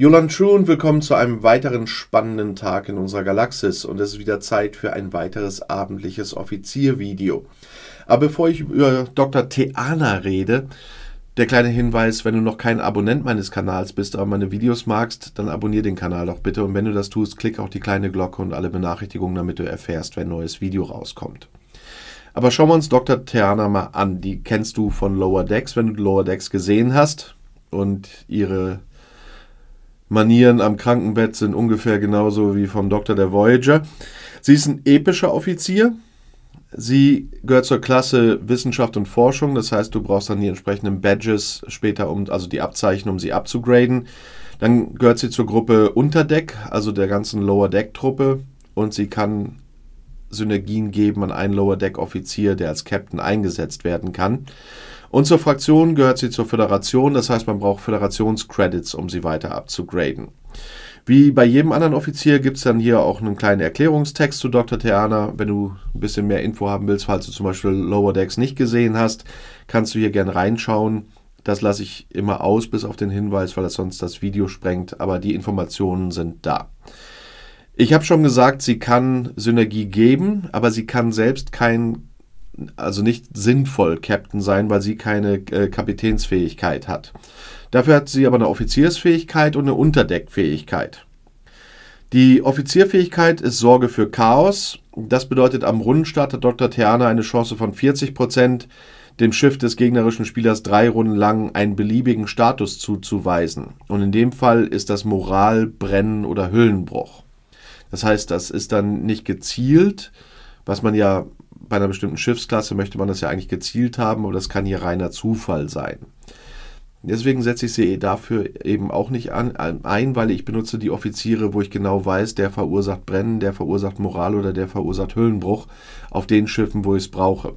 Jolan True und willkommen zu einem weiteren spannenden Tag in unserer Galaxis und es ist wieder Zeit für ein weiteres abendliches Offiziervideo. Aber bevor ich über Dr. Theana rede, der kleine Hinweis, wenn du noch kein Abonnent meines Kanals bist, aber meine Videos magst, dann abonniere den Kanal doch bitte und wenn du das tust, klick auch die kleine Glocke und alle Benachrichtigungen, damit du erfährst, wenn ein neues Video rauskommt. Aber schauen wir uns Dr. Theana mal an. Die kennst du von Lower Decks, wenn du Lower Decks gesehen hast und ihre Manieren am Krankenbett sind ungefähr genauso wie vom Doktor der Voyager. Sie ist ein epischer Offizier. Sie gehört zur Klasse Wissenschaft und Forschung. Das heißt, du brauchst dann die entsprechenden Badges später, um, also die Abzeichen, um sie abzugraden. Dann gehört sie zur Gruppe Unterdeck, also der ganzen Lower Deck Truppe. Und sie kann Synergien geben an einen Lower Deck Offizier, der als Captain eingesetzt werden kann. Und zur Fraktion gehört sie zur Föderation, das heißt, man braucht Föderationscredits, um sie weiter abzugraden. Wie bei jedem anderen Offizier gibt es dann hier auch einen kleinen Erklärungstext zu Dr. Theana. Wenn du ein bisschen mehr Info haben willst, falls du zum Beispiel Lower Decks nicht gesehen hast, kannst du hier gerne reinschauen. Das lasse ich immer aus, bis auf den Hinweis, weil das sonst das Video sprengt, aber die Informationen sind da. Ich habe schon gesagt, sie kann Synergie geben, aber sie kann selbst kein also nicht sinnvoll Captain sein, weil sie keine äh, Kapitänsfähigkeit hat. Dafür hat sie aber eine Offiziersfähigkeit und eine Unterdeckfähigkeit. Die Offizierfähigkeit ist Sorge für Chaos. Das bedeutet, am Rundenstart hat Dr. Theana eine Chance von 40%, dem Schiff des gegnerischen Spielers drei Runden lang einen beliebigen Status zuzuweisen. Und in dem Fall ist das Moral, Brennen oder Hüllenbruch. Das heißt, das ist dann nicht gezielt, was man ja bei einer bestimmten Schiffsklasse möchte man das ja eigentlich gezielt haben, aber das kann hier reiner Zufall sein. Deswegen setze ich sie dafür eben auch nicht an, ein, weil ich benutze die Offiziere, wo ich genau weiß, der verursacht Brennen, der verursacht Moral oder der verursacht Hüllenbruch auf den Schiffen, wo ich es brauche.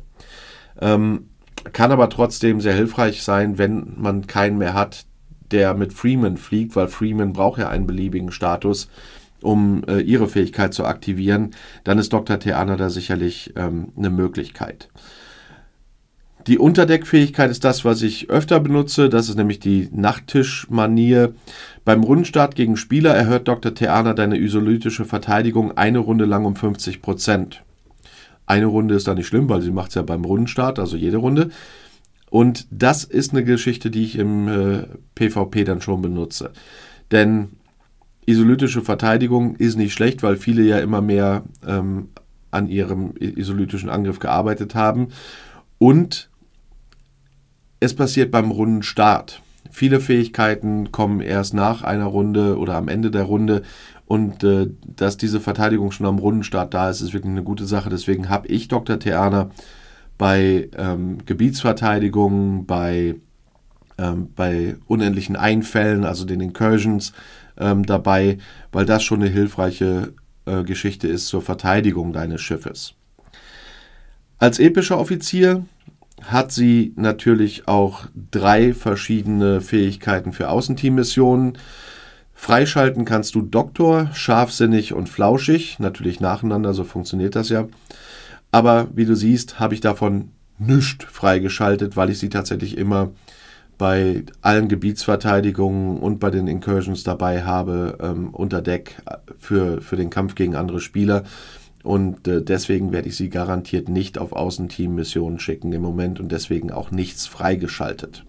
Ähm, kann aber trotzdem sehr hilfreich sein, wenn man keinen mehr hat, der mit Freeman fliegt, weil Freeman braucht ja einen beliebigen Status um äh, ihre Fähigkeit zu aktivieren, dann ist Dr. Theana da sicherlich ähm, eine Möglichkeit. Die Unterdeckfähigkeit ist das, was ich öfter benutze. Das ist nämlich die Nachttischmanier. Beim Rundenstart gegen Spieler erhöht Dr. Theana deine isolytische Verteidigung eine Runde lang um 50 Prozent. Eine Runde ist da nicht schlimm, weil sie macht es ja beim Rundenstart, also jede Runde. Und das ist eine Geschichte, die ich im äh, PvP dann schon benutze. Denn isolytische Verteidigung ist nicht schlecht, weil viele ja immer mehr ähm, an ihrem isolytischen Angriff gearbeitet haben. Und es passiert beim Rundenstart. Viele Fähigkeiten kommen erst nach einer Runde oder am Ende der Runde. Und äh, dass diese Verteidigung schon am Rundenstart da ist, ist wirklich eine gute Sache. Deswegen habe ich Dr. Theana bei ähm, Gebietsverteidigung, bei, ähm, bei unendlichen Einfällen, also den Incursions, ähm, dabei, weil das schon eine hilfreiche äh, Geschichte ist zur Verteidigung deines Schiffes. Als epischer Offizier hat sie natürlich auch drei verschiedene Fähigkeiten für Außenteammissionen. Freischalten kannst du Doktor, scharfsinnig und flauschig, natürlich nacheinander, so funktioniert das ja. Aber wie du siehst, habe ich davon nichts freigeschaltet, weil ich sie tatsächlich immer bei allen Gebietsverteidigungen und bei den Incursions dabei habe ähm, unter Deck für, für den Kampf gegen andere Spieler. Und äh, deswegen werde ich sie garantiert nicht auf Außenteam-Missionen schicken im Moment und deswegen auch nichts freigeschaltet.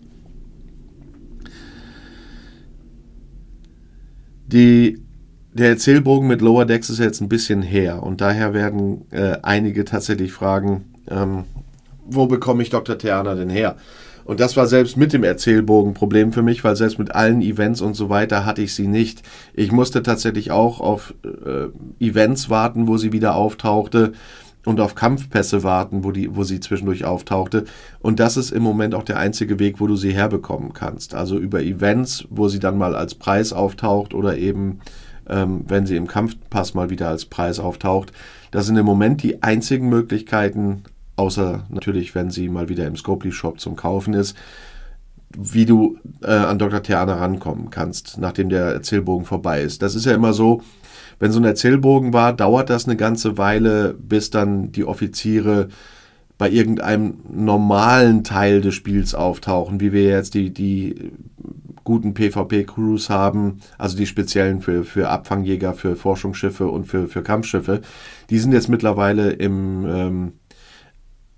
Die, der Erzählbogen mit Lower Decks ist jetzt ein bisschen her und daher werden äh, einige tatsächlich fragen, ähm, wo bekomme ich Dr. Theana denn her? Und das war selbst mit dem Erzählbogen Problem für mich, weil selbst mit allen Events und so weiter hatte ich sie nicht. Ich musste tatsächlich auch auf äh, Events warten, wo sie wieder auftauchte und auf Kampfpässe warten, wo, die, wo sie zwischendurch auftauchte. Und das ist im Moment auch der einzige Weg, wo du sie herbekommen kannst. Also über Events, wo sie dann mal als Preis auftaucht oder eben, ähm, wenn sie im Kampfpass mal wieder als Preis auftaucht. Das sind im Moment die einzigen Möglichkeiten, außer natürlich, wenn sie mal wieder im Scopely Shop zum Kaufen ist, wie du äh, an Dr. Theana rankommen kannst, nachdem der Erzählbogen vorbei ist. Das ist ja immer so, wenn so ein Erzählbogen war, dauert das eine ganze Weile, bis dann die Offiziere bei irgendeinem normalen Teil des Spiels auftauchen, wie wir jetzt die, die guten PvP-Crews haben, also die speziellen für, für Abfangjäger, für Forschungsschiffe und für, für Kampfschiffe, die sind jetzt mittlerweile im, ähm,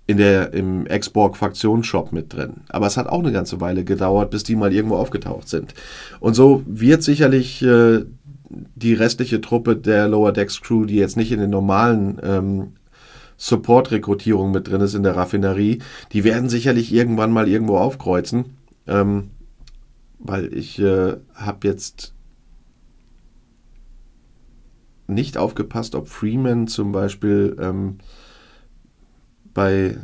in der, im Exborg-Fraktionsshop mit drin. Aber es hat auch eine ganze Weile gedauert, bis die mal irgendwo aufgetaucht sind. Und so wird sicherlich äh, die restliche Truppe der Lower Decks Crew, die jetzt nicht in den normalen ähm, Support-Rekrutierung mit drin ist in der Raffinerie, die werden sicherlich irgendwann mal irgendwo aufkreuzen. Ähm, weil ich äh, habe jetzt nicht aufgepasst, ob Freeman zum Beispiel ähm, bei,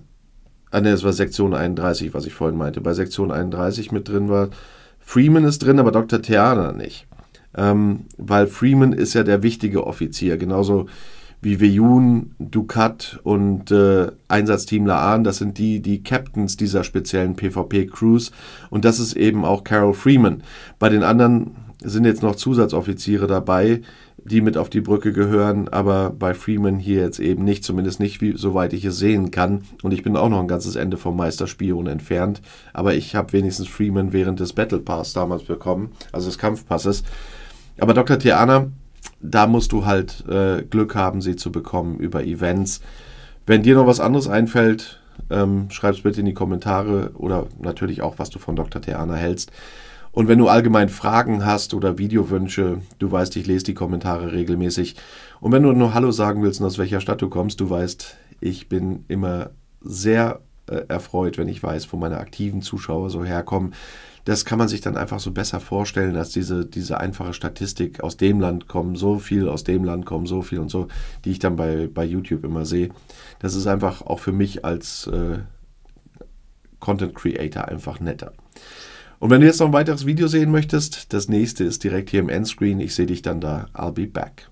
ah ne, das war Sektion 31, was ich vorhin meinte, bei Sektion 31 mit drin war. Freeman ist drin, aber Dr. Theana nicht. Ähm, weil Freeman ist ja der wichtige Offizier, genauso wie Veyun, Ducat und äh, Einsatzteam Laan, das sind die, die Captains dieser speziellen PvP-Crews und das ist eben auch Carol Freeman. Bei den anderen sind jetzt noch Zusatzoffiziere dabei, die mit auf die Brücke gehören, aber bei Freeman hier jetzt eben nicht, zumindest nicht, wie, soweit ich es sehen kann. Und ich bin auch noch ein ganzes Ende vom Meisterspion entfernt, aber ich habe wenigstens Freeman während des Battle Pass damals bekommen, also des Kampfpasses. Aber Dr. Tiana da musst du halt äh, Glück haben, sie zu bekommen über Events. Wenn dir noch was anderes einfällt, ähm, schreib es bitte in die Kommentare oder natürlich auch, was du von Dr. Theana hältst. Und wenn du allgemein Fragen hast oder Videowünsche, du weißt, ich lese die Kommentare regelmäßig. Und wenn du nur Hallo sagen willst und aus welcher Stadt du kommst, du weißt, ich bin immer sehr äh, erfreut, wenn ich weiß, wo meine aktiven Zuschauer so herkommen das kann man sich dann einfach so besser vorstellen, als diese, diese einfache Statistik, aus dem Land kommen so viel, aus dem Land kommen so viel und so, die ich dann bei, bei YouTube immer sehe. Das ist einfach auch für mich als äh, Content Creator einfach netter. Und wenn du jetzt noch ein weiteres Video sehen möchtest, das nächste ist direkt hier im Endscreen. Ich sehe dich dann da. I'll be back.